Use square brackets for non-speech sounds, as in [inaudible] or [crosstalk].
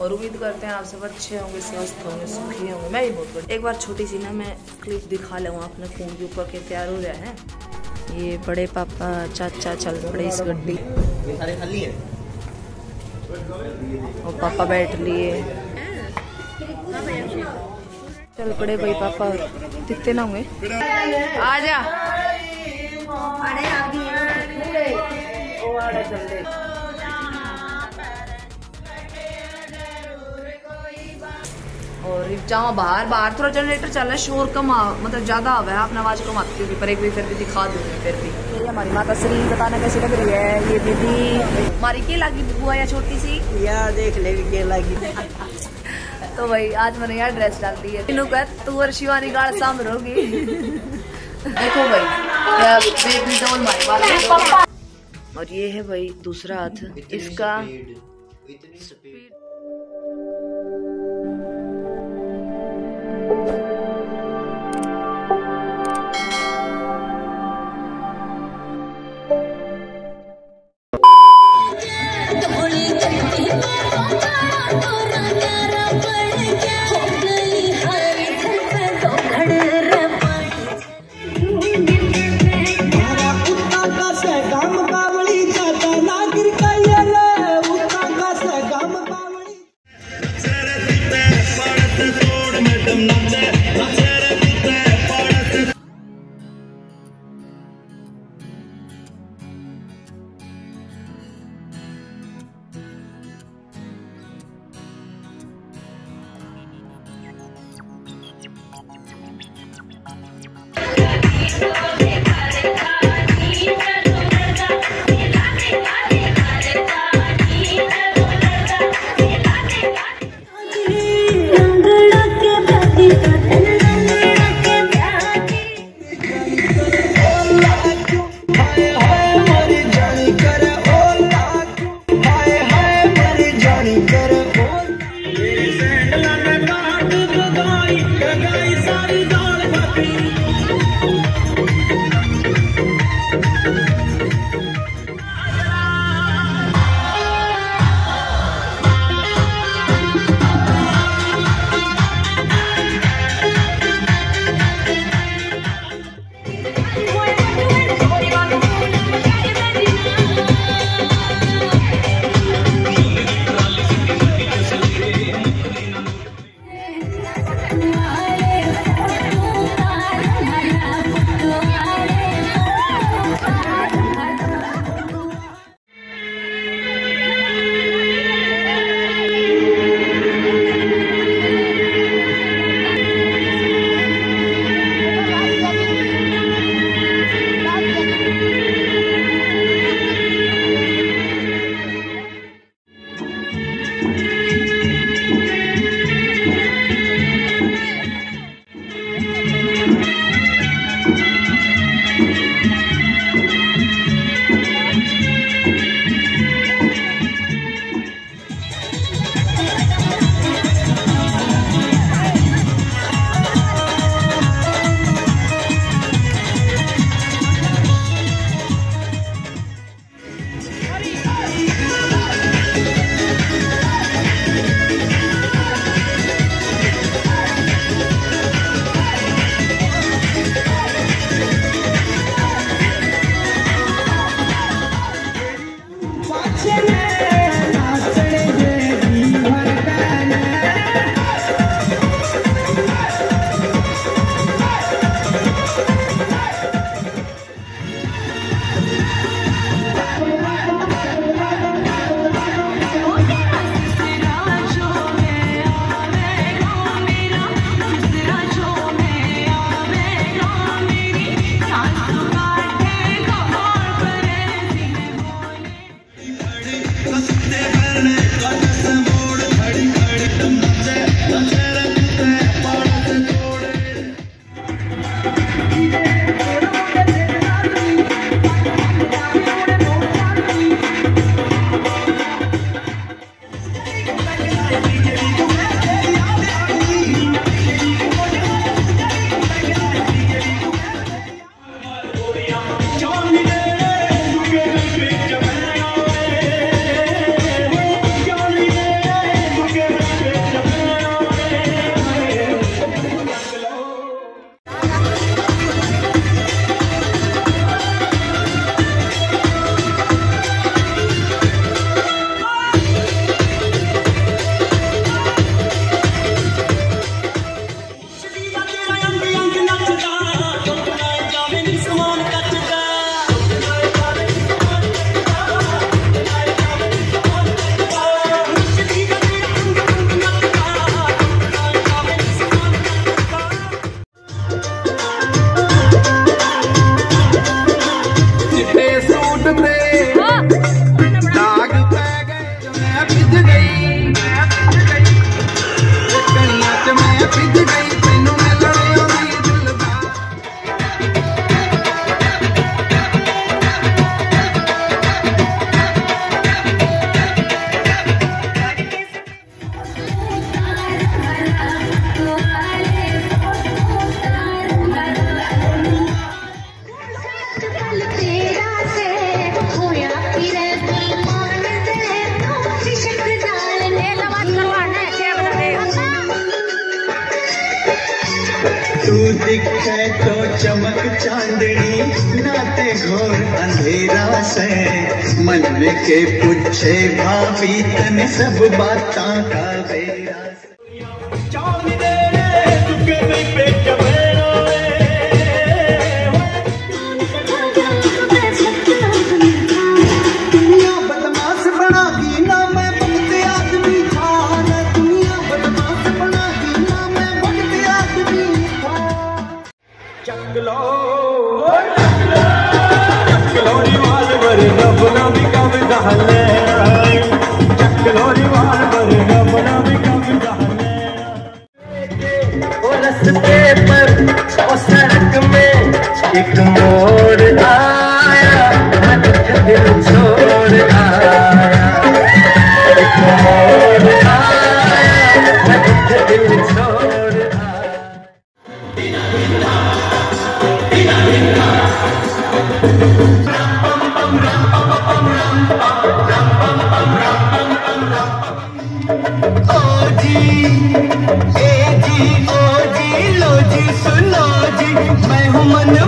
और उम्मीद करते हैं आप सब अच्छे होंगे स्वस्थ होंगे सुखी होंगे। मैं भी बहुत बढ़िया एक बार छोटी सी ना मैं क्लिप दिखा लूँ अपने फ़ोन के ऊपर के तैयार हो रहे हैं। ये बड़े पापा चाचा चल पड़े इस गड्डी। ये सारे खाली है? और पापा बैठ लिए। चल पड़े भाई पापा। दिखते ना होंगे आ जा। और जाओ बाहर बाहर थोड़ा जनरेटर चल रहा है शोर कम आ, मतलब ज़्यादा आ है आपने आवाज़ कम आती होगी पर एक भी फिर भी दिखा दूँगी फिर भी। ये हमारी माता श्री बताना कैसी लग रही है ये दीदी। हमारी की लगी बुआ या छोटी सी? यार देख ले क्या लगी। [laughs] तो भाई आज मैंने यार ड्रेस डाल दी है। तीनों का तू और शिवानी गाड़ सामने होगी। [laughs] देखो भाई और ये है भाई दूसरा हाथ इसका स्पीड Yeah. Every. दिखे तो चमक चांदनी, नाते घोर अंधेरा से। मन में के पूछे, भाभी, तन सब बात का बेरा एक मोड़ आया दिल छोड़ आया। एक मोड़ जी मैं हूँ मन